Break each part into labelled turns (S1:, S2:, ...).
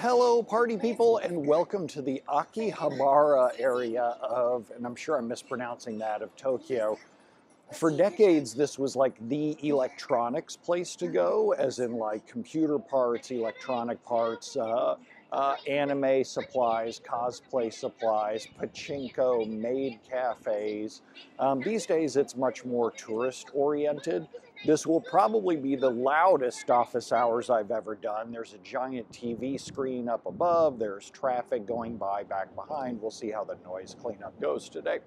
S1: Hello, party people, and welcome to the Akihabara area of, and I'm sure I'm mispronouncing that, of Tokyo. For decades, this was like the electronics place to go, as in like computer parts, electronic parts, uh, uh, anime supplies, cosplay supplies, pachinko, maid cafes. Um, these days, it's much more tourist oriented. This will probably be the loudest office hours I've ever done. There's a giant TV screen up above. There's traffic going by back behind. We'll see how the noise cleanup goes today.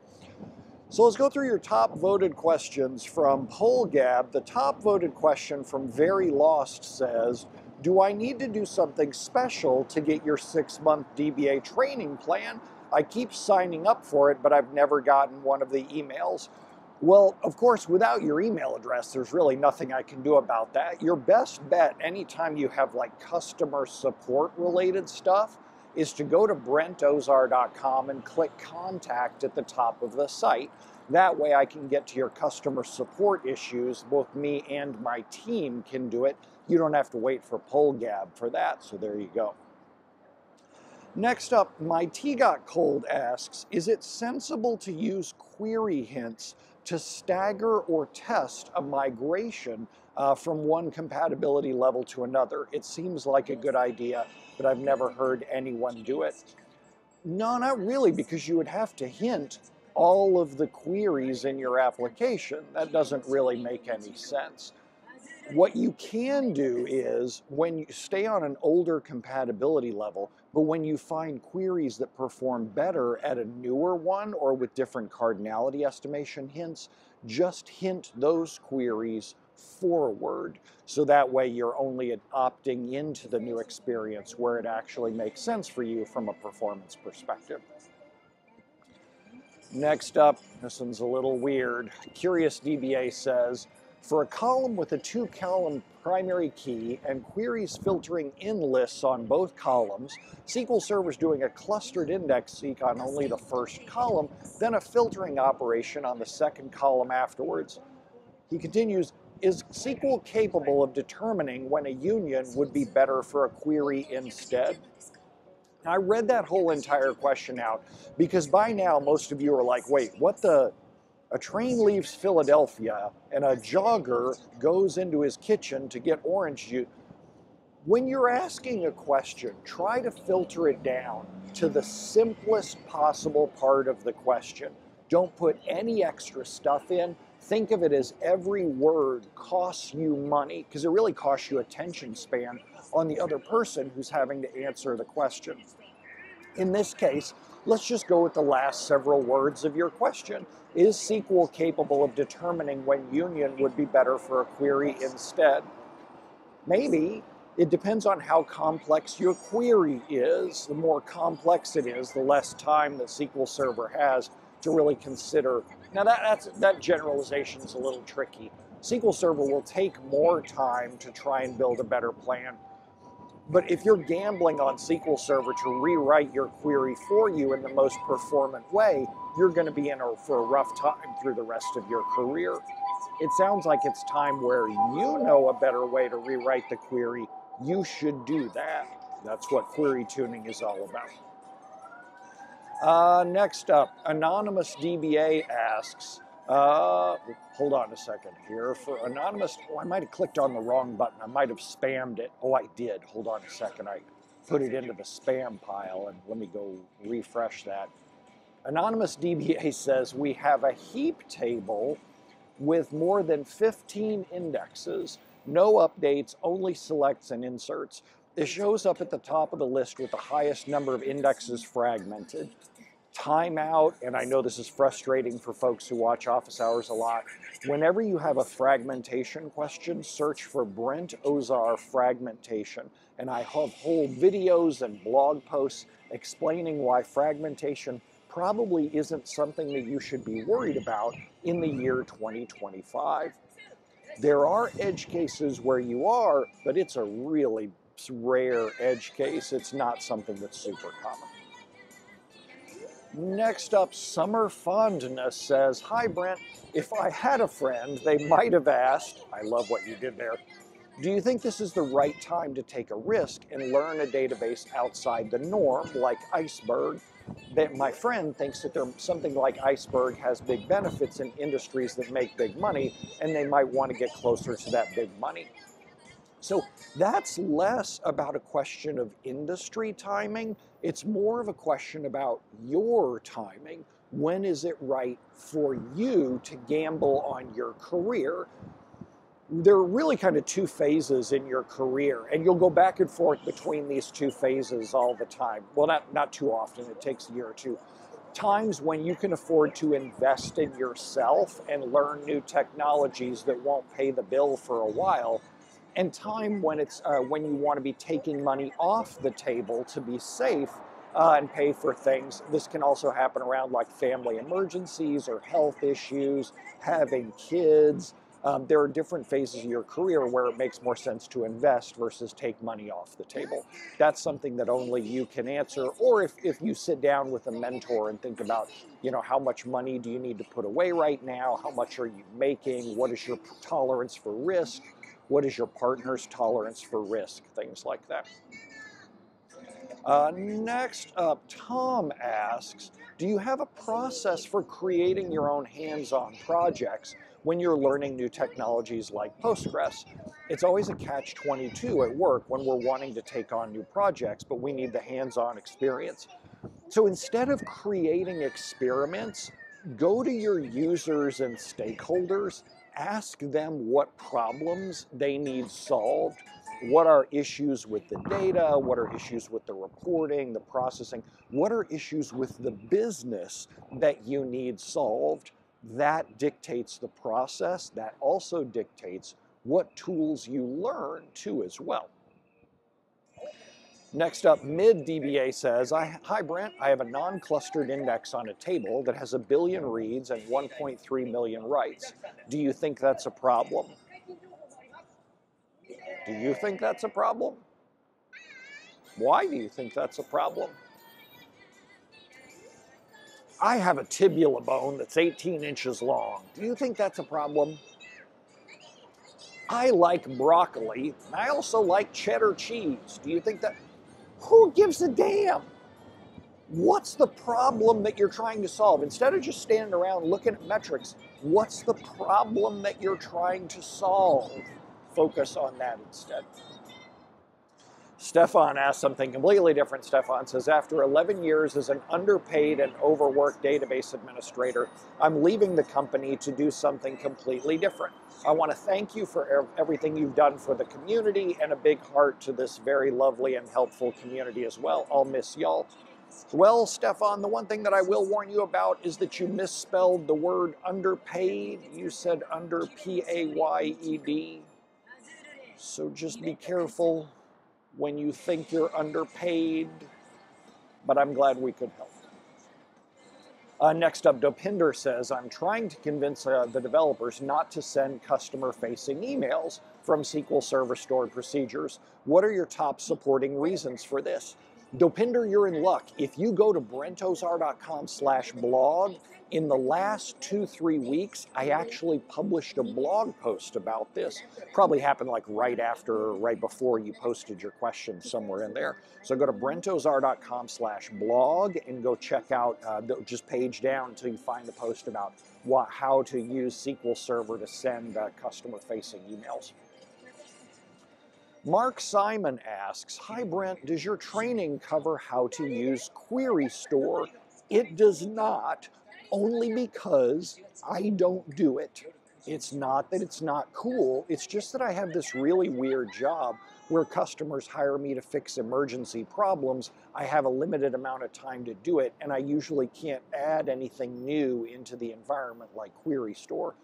S1: So let's go through your top voted questions from PollGab. The top voted question from Very Lost says, do I need to do something special to get your six month DBA training plan? I keep signing up for it, but I've never gotten one of the emails. Well, of course, without your email address, there's really nothing I can do about that. Your best bet anytime you have like customer support related stuff is to go to brentozar.com and click contact at the top of the site. That way I can get to your customer support issues. Both me and my team can do it. You don't have to wait for PollGab for that, so there you go. Next up, my tea got cold asks, is it sensible to use query hints to stagger or test a migration uh, from one compatibility level to another. It seems like a good idea, but I've never heard anyone do it. No, not really, because you would have to hint all of the queries in your application. That doesn't really make any sense. What you can do is when you stay on an older compatibility level, but when you find queries that perform better at a newer one or with different cardinality estimation hints, just hint those queries forward. So that way you're only opting into the new experience where it actually makes sense for you from a performance perspective. Next up, this one's a little weird. Curious DBA says, for a column with a two column primary key and queries filtering in lists on both columns, SQL Server is doing a clustered index seek on only the first column, then a filtering operation on the second column afterwards. He continues, is SQL capable of determining when a union would be better for a query instead? I read that whole entire question out because by now most of you are like, wait, what the a train leaves Philadelphia and a jogger goes into his kitchen to get orange juice. When you're asking a question, try to filter it down to the simplest possible part of the question. Don't put any extra stuff in. Think of it as every word costs you money because it really costs you attention span on the other person who's having to answer the question. In this case, let's just go with the last several words of your question. Is SQL capable of determining when union would be better for a query instead? Maybe. It depends on how complex your query is. The more complex it is, the less time that SQL Server has to really consider. Now that, that generalization is a little tricky. SQL Server will take more time to try and build a better plan but if you're gambling on SQL Server to rewrite your query for you in the most performant way, you're going to be in a, for a rough time through the rest of your career. It sounds like it's time where you know a better way to rewrite the query. You should do that. That's what query tuning is all about. Uh, next up, Anonymous DBA asks, uh, hold on a second here. For anonymous, oh, I might have clicked on the wrong button. I might have spammed it. Oh, I did. Hold on a second. I put it into the spam pile, and let me go refresh that. Anonymous DBA says we have a heap table with more than 15 indexes, no updates, only selects and inserts. It shows up at the top of the list with the highest number of indexes fragmented timeout, and I know this is frustrating for folks who watch office hours a lot. Whenever you have a fragmentation question, search for Brent Ozar fragmentation. And I have whole videos and blog posts explaining why fragmentation probably isn't something that you should be worried about in the year 2025. There are edge cases where you are, but it's a really rare edge case. It's not something that's super common. Next up, Summer Fondness says, Hi Brent, if I had a friend, they might have asked, I love what you did there, Do you think this is the right time to take a risk and learn a database outside the norm, like Iceberg? That my friend thinks that there, something like Iceberg has big benefits in industries that make big money, and they might want to get closer to that big money. So that's less about a question of industry timing. It's more of a question about your timing. When is it right for you to gamble on your career? There are really kind of two phases in your career, and you'll go back and forth between these two phases all the time. Well, not, not too often, it takes a year or two. Times when you can afford to invest in yourself and learn new technologies that won't pay the bill for a while, and time when it's uh, when you want to be taking money off the table to be safe uh, and pay for things. This can also happen around like family emergencies or health issues, having kids, um, there are different phases of your career where it makes more sense to invest versus take money off the table. That's something that only you can answer. Or if, if you sit down with a mentor and think about, you know, how much money do you need to put away right now? How much are you making? What is your tolerance for risk? What is your partner's tolerance for risk? Things like that. Uh, next up, Tom asks, do you have a process for creating your own hands-on projects when you're learning new technologies like Postgres. It's always a catch 22 at work when we're wanting to take on new projects, but we need the hands on experience. So instead of creating experiments, go to your users and stakeholders, ask them what problems they need solved, what are issues with the data, what are issues with the reporting, the processing, what are issues with the business that you need solved, that dictates the process. That also dictates what tools you learn too as well. Next up, MidDBA says, Hi Brent, I have a non-clustered index on a table that has a billion reads and 1.3 million writes. Do you think that's a problem? Do you think that's a problem? Why do you think that's a problem? I have a tibula bone that's 18 inches long. Do you think that's a problem? I like broccoli. I also like cheddar cheese. Do you think that? Who gives a damn? What's the problem that you're trying to solve? Instead of just standing around looking at metrics, what's the problem that you're trying to solve? Focus on that instead. Stefan asked something completely different. Stefan says, after 11 years as an underpaid and overworked database administrator, I'm leaving the company to do something completely different. I want to thank you for everything you've done for the community and a big heart to this very lovely and helpful community as well. I'll miss y'all. Well, Stefan, the one thing that I will warn you about is that you misspelled the word underpaid. You said under P A Y E D. So just be careful when you think you're underpaid, but I'm glad we could help. Uh, next up, Dopinder says, I'm trying to convince uh, the developers not to send customer-facing emails from SQL Server stored procedures. What are your top supporting reasons for this? Dopinder, you're in luck. If you go to brentozar.com slash blog, in the last two, three weeks, I actually published a blog post about this. Probably happened like right after right before you posted your question somewhere in there. So go to brentozar.com slash blog and go check out, uh, just page down until you find the post about what, how to use SQL Server to send uh, customer-facing emails. Mark Simon asks, Hi Brent, does your training cover how to use Query Store? It does not, only because I don't do it. It's not that it's not cool, it's just that I have this really weird job where customers hire me to fix emergency problems. I have a limited amount of time to do it, and I usually can't add anything new into the environment like Query Store.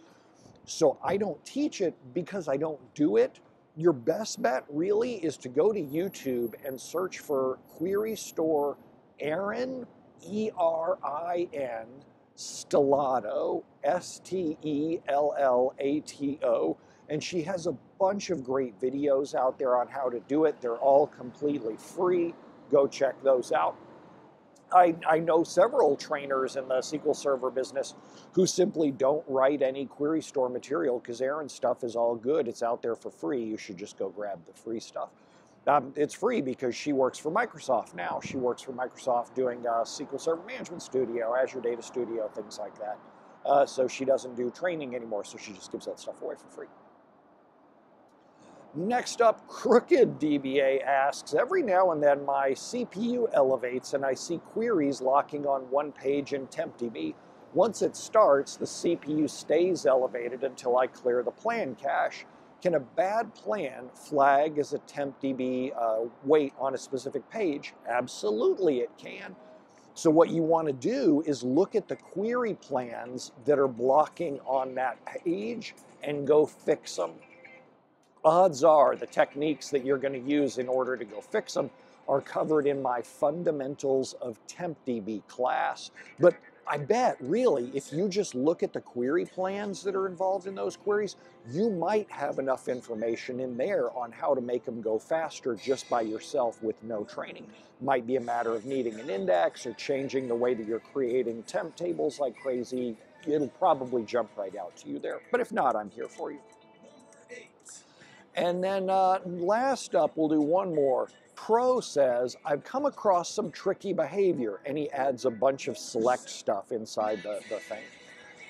S1: So I don't teach it because I don't do it your best bet really is to go to YouTube and search for Query Store Erin, E R I N, Stellato, S T E L L A T O. And she has a bunch of great videos out there on how to do it. They're all completely free. Go check those out. I, I know several trainers in the SQL Server business who simply don't write any query store material because Erin's stuff is all good. It's out there for free. You should just go grab the free stuff. Um, it's free because she works for Microsoft now. She works for Microsoft doing uh, SQL Server Management Studio, Azure Data Studio, things like that. Uh, so she doesn't do training anymore, so she just gives that stuff away for free. Next up, Crooked DBA asks, every now and then my CPU elevates and I see queries locking on one page in TempDB. Once it starts, the CPU stays elevated until I clear the plan cache. Can a bad plan flag as a TempDB uh, wait on a specific page? Absolutely it can. So what you want to do is look at the query plans that are blocking on that page and go fix them odds are the techniques that you're going to use in order to go fix them are covered in my fundamentals of TempDB class. But I bet really, if you just look at the query plans that are involved in those queries, you might have enough information in there on how to make them go faster just by yourself with no training. Might be a matter of needing an index or changing the way that you're creating temp tables like crazy. It'll probably jump right out to you there. But if not, I'm here for you. And then uh, last up, we'll do one more. Pro says, I've come across some tricky behavior, and he adds a bunch of select stuff inside the, the thing.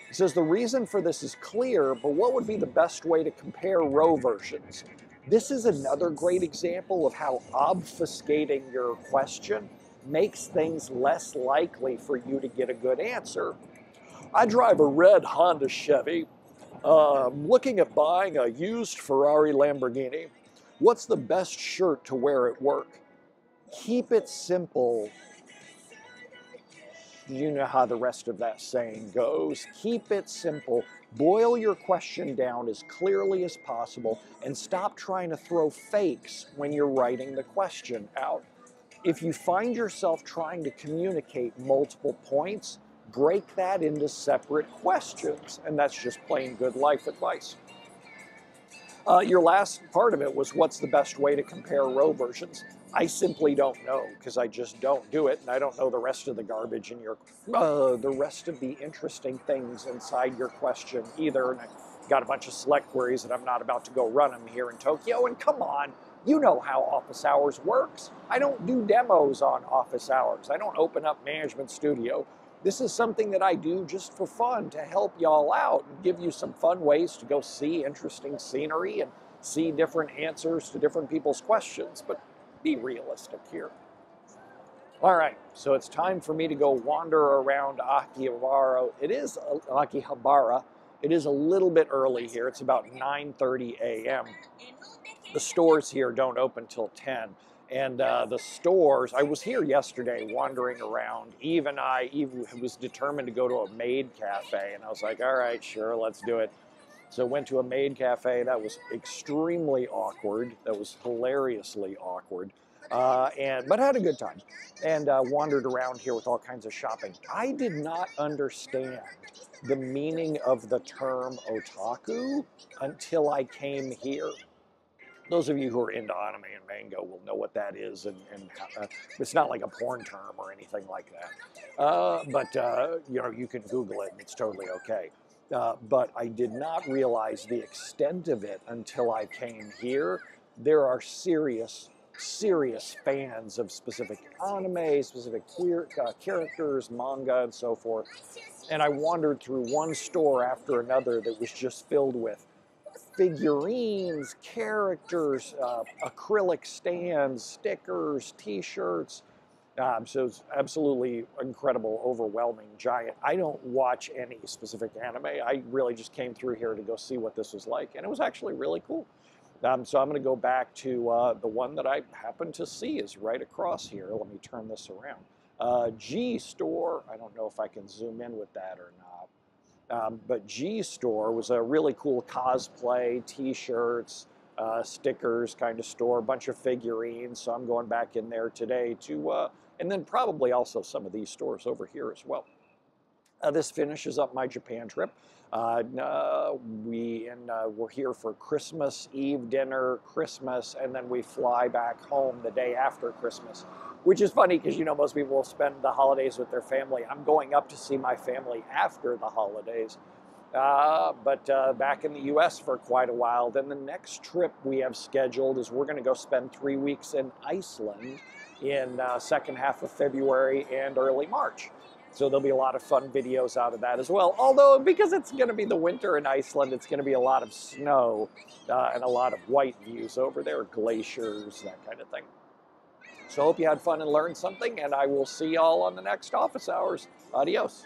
S1: He says, the reason for this is clear, but what would be the best way to compare row versions? This is another great example of how obfuscating your question makes things less likely for you to get a good answer. I drive a red Honda Chevy um, looking at buying a used Ferrari Lamborghini. What's the best shirt to wear at work? Keep it simple. You know how the rest of that saying goes. Keep it simple. Boil your question down as clearly as possible and stop trying to throw fakes when you're writing the question out. If you find yourself trying to communicate multiple points, break that into separate questions. And that's just plain good life advice. Uh, your last part of it was what's the best way to compare row versions? I simply don't know because I just don't do it, and I don't know the rest of the garbage in your, uh, the rest of the interesting things inside your question either. And I've got a bunch of select queries that I'm not about to go run them here in Tokyo. And come on, you know how office hours works. I don't do demos on office hours. I don't open up Management Studio this is something that I do just for fun to help y'all out and give you some fun ways to go see interesting scenery and see different answers to different people's questions, but be realistic here. All right, so it's time for me to go wander around Akihabara. It is uh, Akihabara. It is a little bit early here. It's about 9:30 a.m. The stores here don't open till 10. And uh, the stores, I was here yesterday wandering around. Eve and I, Eve was determined to go to a maid cafe. And I was like, all right, sure, let's do it. So went to a maid cafe. That was extremely awkward. That was hilariously awkward. Uh, and but had a good time and uh, wandered around here with all kinds of shopping. I did not understand the meaning of the term otaku until I came here those of you who are into anime and manga will know what that is, and, and uh, it's not like a porn term or anything like that. Uh, but uh, you know, you can Google it, and it's totally okay. Uh, but I did not realize the extent of it until I came here. There are serious, serious fans of specific anime, specific queer uh, characters, manga, and so forth. And I wandered through one store after another that was just filled with figurines, characters, uh, acrylic stands, stickers, T-shirts. Um, so it's absolutely incredible, overwhelming, giant. I don't watch any specific anime. I really just came through here to go see what this was like, and it was actually really cool. Um, so I'm going to go back to uh, the one that I happen to see is right across here. Let me turn this around. Uh, G Store. I don't know if I can zoom in with that or not. Um, but G Store was a really cool cosplay, T-shirts, uh, stickers kind of store, a bunch of figurines. So I'm going back in there today to, uh, and then probably also some of these stores over here as well. Uh, this finishes up my Japan trip. Uh, uh, we and uh, we're here for Christmas Eve dinner, Christmas, and then we fly back home the day after Christmas, which is funny because you know most people will spend the holidays with their family. I'm going up to see my family after the holidays, uh, but uh, back in the U.S. for quite a while. Then the next trip we have scheduled is we're going to go spend three weeks in Iceland in uh, second half of February and early March. So there'll be a lot of fun videos out of that as well. Although, because it's going to be the winter in Iceland, it's going to be a lot of snow uh, and a lot of white views over there, glaciers, that kind of thing. So hope you had fun and learned something, and I will see y'all on the next office hours. Adios.